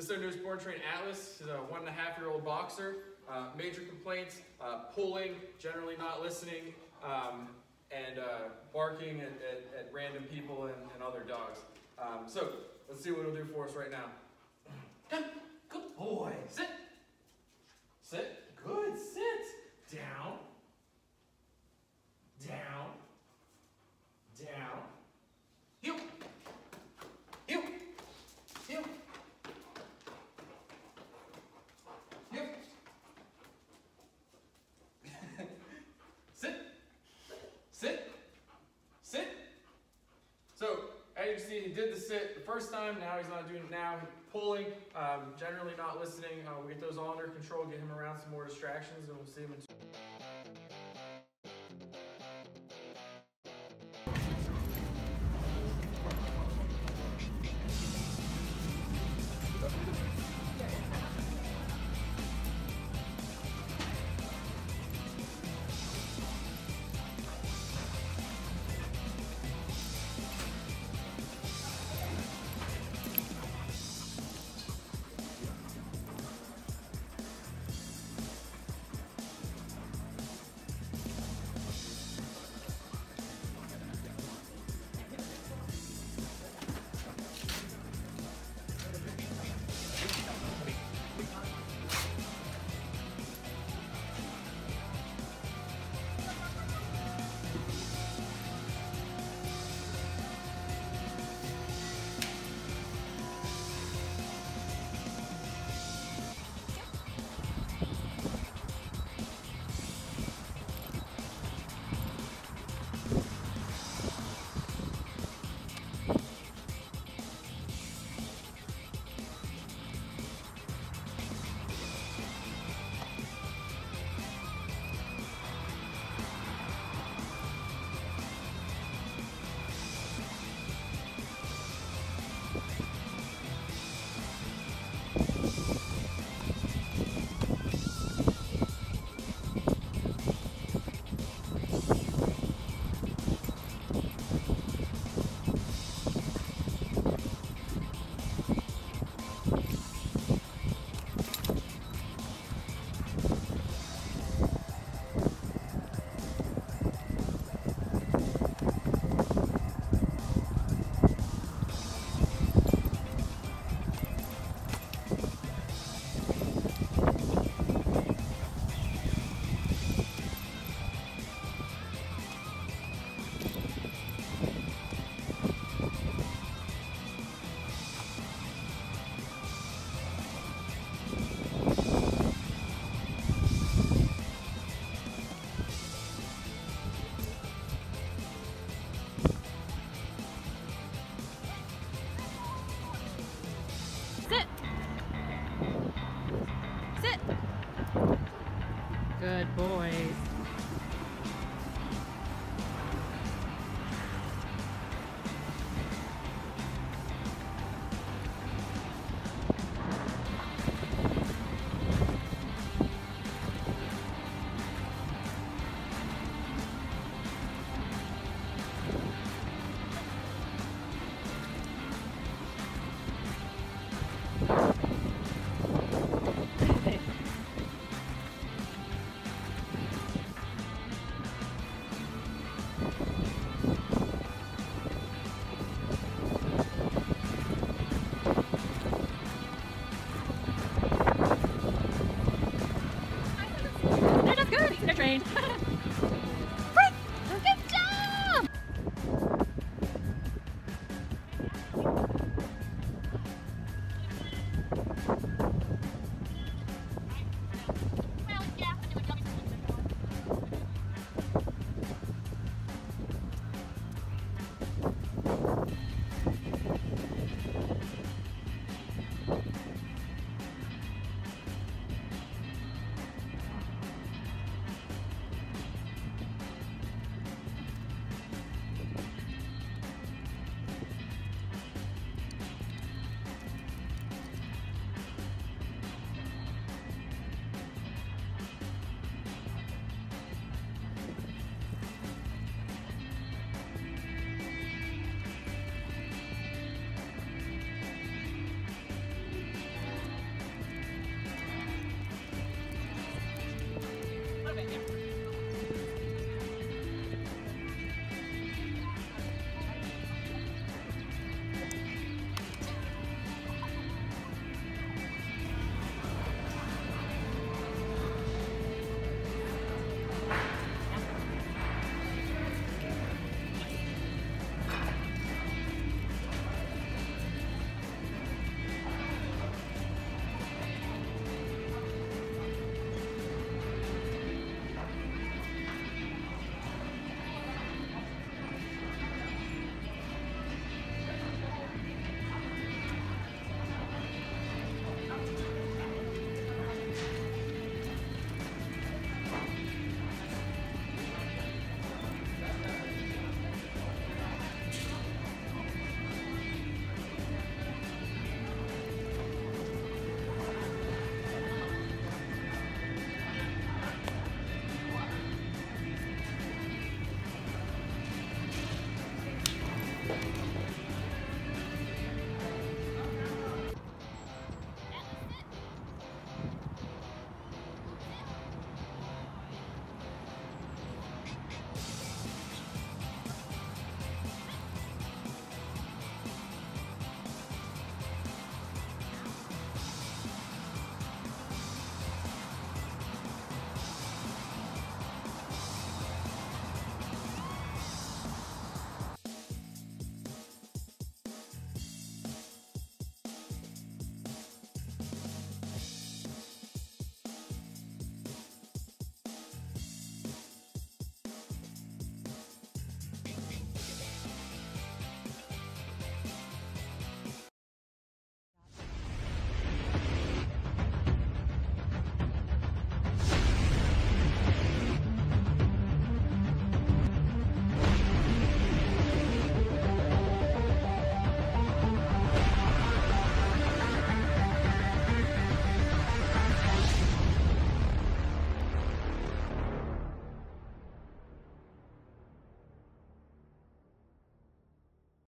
This is our newest board and train Atlas. He's a one and a half year old boxer. Uh, major complaints, uh, pulling, generally not listening, um, and uh, barking at, at, at, random people and, and other dogs. Um, so let's see what he'll do for us right now. Good boy. Sit. Sit. Good. Sit. Down. Sit. Sit. So, as you can see, he did the sit the first time. Now he's not doing it now. He's pulling, um, generally not listening. Uh, we get those all under control, get him around some more distractions, and we'll see him in Good boys. train.